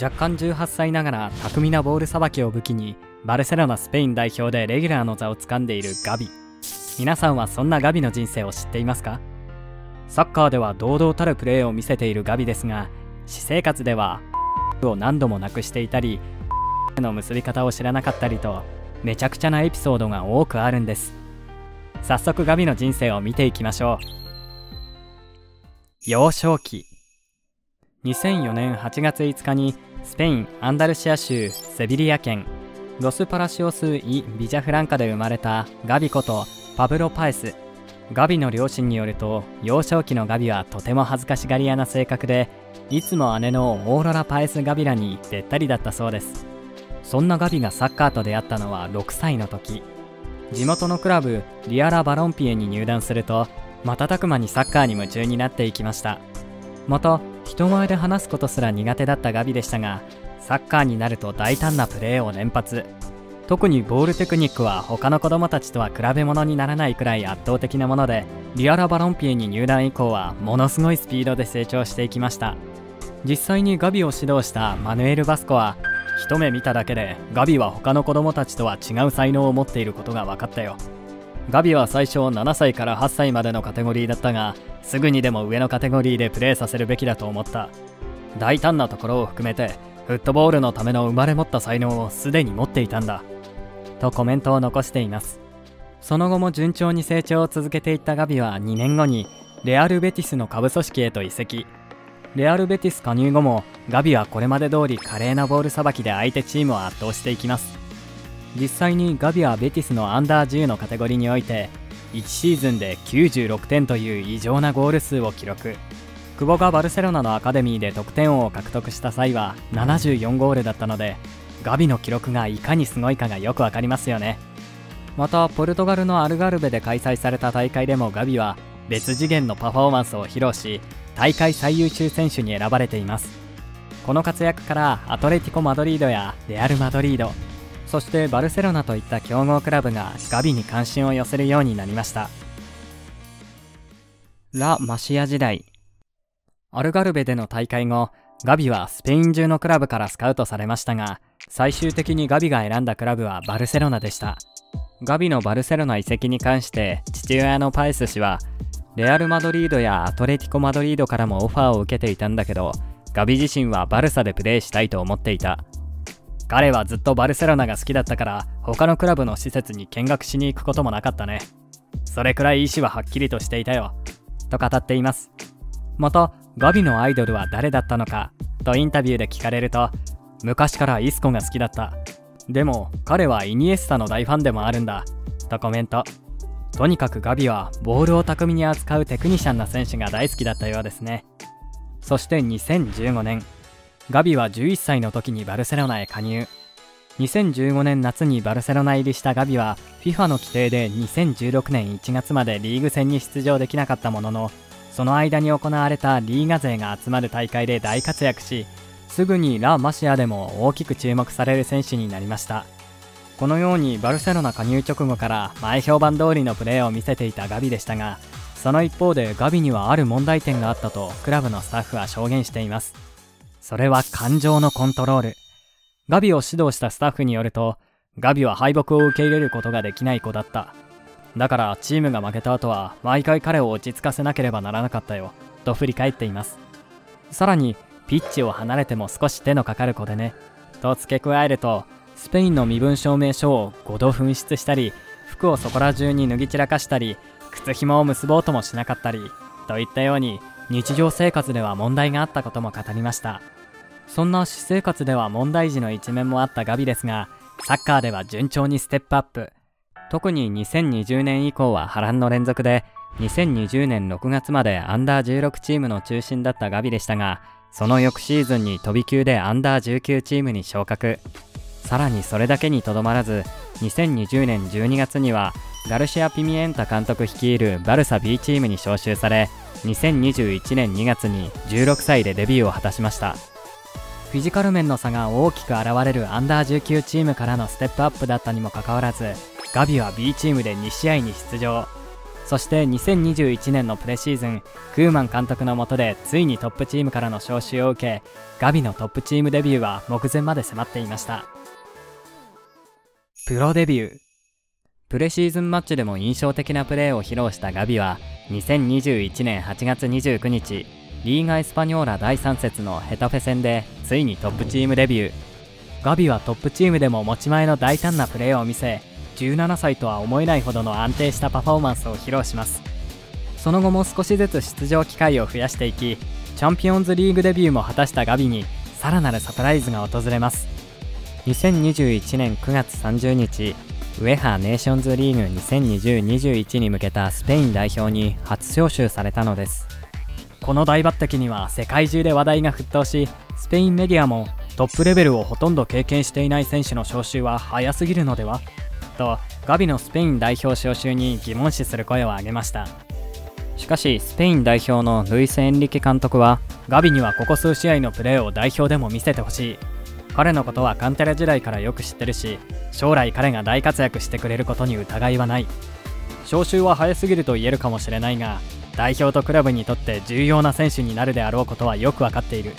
若干18歳ながら巧みなボールさばきを武器にバルセロナスペイン代表でレギュラーの座を掴んでいるガビ。皆さんはそんなガビの人生を知っていますか？サッカーでは堂々たるプレーを見せているガビですが私生活ではを何度もなくしていたりの結び方を知らなかったりとめちゃくちゃなエピソードが多くあるんです。早速ガビの人生を見ていきましょう。幼少期。2004年8月5日にスペイン・アンダルシア州セビリア県。ロスパラシオス・イ・ビジャフランカで生まれたガビことパブロ・パエス。ガビの両親によると幼少期のガビはとても恥ずかしがり屋な性格でいつも姉のオーロラ・パエス・ガビラにべったりだったそうです。そんなガビがサッカーと出会ったのは6歳の時。地元のクラブリアラ・バロンピエに入団すると瞬く間にサッカーに夢中になっていきました。また人前で話すことすら苦手だったガビでしたがサッカーになると大胆なプレーを連発。特にボールテクニックは他の子供たちとは比べ物にならないくらい圧倒的なものでリアラ・バロンピエに入団以降はものすごいスピードで成長していきました。実際にガビを指導したマヌエル・バスコは一目見ただけでガビは他の子供たちとは違う才能を持っていることが分かったよ。ガビは最初7歳から8歳までのカテゴリーだったがすぐにでも上のカテゴリーでプレーさせるべきだと思った。大胆なところを含めてフットボールのための生まれ持った才能をすでに持っていたんだ。とコメントを残しています。その後も順調に成長を続けていったガビは2年後にレアル・ベティスの下部組織へと移籍。レアル・ベティス加入後もガビはこれまで通り華麗なボールさばきで相手チームを圧倒していきます。実際にガビはベティスのアンダー10のカテゴリーにおいて1シーズンで96点という異常なゴール数を記録。久保がバルセロナのアカデミーで得点王を獲得した際は74ゴールだったのでガビの記録がいかにすごいかがよくわかりますよね。またポルトガルのアルガルベで開催された大会でもガビは別次元のパフォーマンスを披露し大会最優秀選手に選ばれています。この活躍からアトレティコ・マドリードやレアル・マドリードそしてバルセロナといった強豪クラブがガビに関心を寄せるようになりました。ラ・マシア時代。アルガルベでの大会後ガビはスペイン中のクラブからスカウトされましたが最終的にガビが選んだクラブはバルセロナでした。ガビのバルセロナ移籍に関して父親のパエス氏はレアル・マドリードやアトレティコ・マドリードからもオファーを受けていたんだけどガビ自身はバルサでプレーしたいと思っていた。彼はずっとバルセロナが好きだったから他のクラブの施設に見学しに行くこともなかったね。それくらい意思ははっきりとしていたよ。と語っています。またガビのアイドルは誰だったのかとインタビューで聞かれると昔からイスコが好きだった。でも彼はイニエスタの大ファンでもあるんだとコメント。とにかくガビはボールを巧みに扱うテクニシャンな選手が大好きだったようですね。そして2015年ガビは11歳の時にバルセロナへ加入。2015年夏にバルセロナ入りしたガビは FIFA の規定で2016年1月までリーグ戦に出場できなかったもののその間に行われたリーガ勢が集まる大会で大活躍しすぐにラ・マシアでも大きく注目される選手になりました。このようにバルセロナ加入直後から前評判通りのプレーを見せていたガビでしたがその一方でガビにはある問題点があったとクラブのスタッフは証言しています。それは感情のコントロール。ガビを指導したスタッフによるとガビは敗北を受け入れることができない子だった。だからチームが負けた後は毎回彼を落ち着かせなければならなかったよと振り返っています。さらにピッチを離れても少し手のかかる子でねと付け加えるとスペインの身分証明書を5度紛失したり服をそこら中に脱ぎ散らかしたり靴紐を結ぼうともしなかったりといったように日常生活では問題があったことも語りました。そんな私生活では問題児の一面もあったガビですがサッカーでは順調にステップアップ。特に2020年以降は波乱の連続で2020年6月までアンダー16チームの中心だったガビでしたがその翌シーズンに飛び級でアンダー19チームに昇格。さらにそれだけにとどまらず2020年12月にはガルシア・ピミエンタ監督率いるバルサ B チームに招集され2021年2月に16歳でデビューを果たしました。フィジカル面の差が大きく現れるアンダー19チームからのステップアップだったにもかかわらずガビは B チームで2試合に出場。そして2021年のプレシーズンクーマン監督の下でついにトップチームからの招集を受けガビのトップチームデビューは目前まで迫っていました。プロデビュー。プレシーズンマッチでも印象的なプレーを披露したガビは2021年8月29日リーガ・エスパニョーラ第3節のヘタフェ戦でついにトップチームデビュー。ガビはトップチームでも持ち前の大胆なプレーを見せ17歳とは思えないほどの安定したパフォーマンスを披露します。その後も少しずつ出場機会を増やしていきチャンピオンズリーグデビューも果たしたガビにさらなるサプライズが訪れます。2021年9月30日ウェハーネーションズリーグ2020-21に向けたスペイン代表に初招集されたのです。この大抜擢には世界中で話題が沸騰しスペインメディアもトップレベルをほとんど経験していない選手の招集は早すぎるのでは？とガビのスペイン代表招集に疑問視する声を上げました。しかしスペイン代表のルイス・エンリケ監督はガビにはここ数試合のプレーを代表でも見せてほしい。彼のことはカンテラ時代からよく知ってるし将来彼が大活躍してくれることに疑いはない。招集は早すぎると言えるかもしれないが代表とクラブにとって重要な選手になるであろうことはよく分かっている。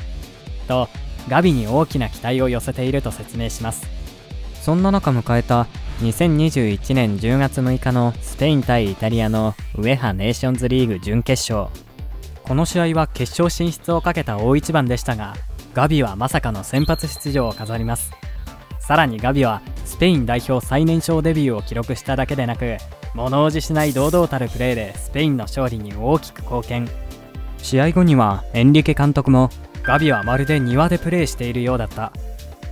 とガビに大きな期待を寄せていると説明します。そんな中迎えた2021年10月6日のスペイン対イタリアのウェハネーションズリーグ準決勝。この試合は決勝進出をかけた大一番でしたがガビはまさかの先発出場を飾ります。さらにガビはスペイン代表最年少デビューを記録しただけでなく物おじしない堂々たるプレーでスペインの勝利に大きく貢献。試合後にはエンリケ監督もガビはまるで庭でプレーしているようだった。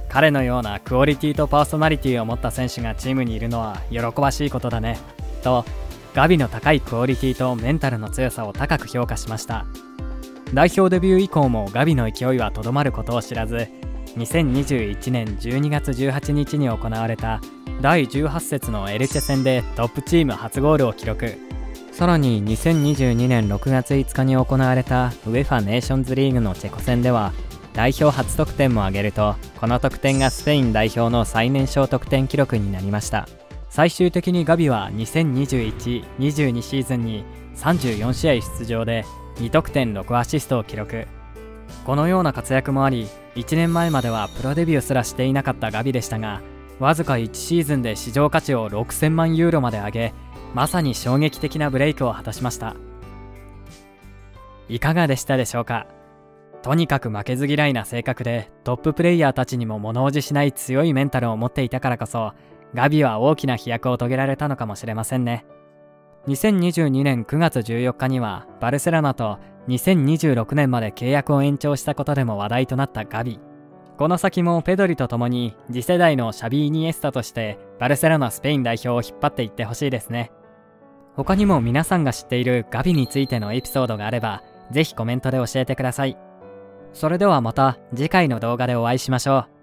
彼のようなクオリティとパーソナリティを持った選手がチームにいるのは喜ばしいことだね。とガビの高いクオリティとメンタルの強さを高く評価しました。代表デビュー以降もガビの勢いはとどまることを知らず2021年12月18日に行われた第18節のエルチェ戦でトップチーム初ゴールを記録。さらに2022年6月5日に行われたウェファネーションズリーグのチェコ戦では代表初得点も挙げるとこの得点がスペイン代表の最年少得点記録になりました。最終的にガビは2021-22シーズンに34試合出場で2得点6アシストを記録。このような活躍もあり1年前まではプロデビューすらしていなかったガビでしたがわずか1シーズンで市場価値を6000万ユーロまで上げまさに衝撃的なブレイクを果たしました。いかがでしたでしょうか？とにかく負けず嫌いな性格でトッププレイヤーたちにも物おじしない強いメンタルを持っていたからこそガビは大きな飛躍を遂げられたのかもしれませんね。2022年9月14日にはバルセロナと2026年まで契約を延長したことでも話題となったガビ。この先もペドリと共に次世代のシャビーニエスタとしてバルセロナスペイン代表を引っ張っていってほしいですね。他にも皆さんが知っているガビについてのエピソードがあればぜひコメントで教えてください。それではまた次回の動画でお会いしましょう。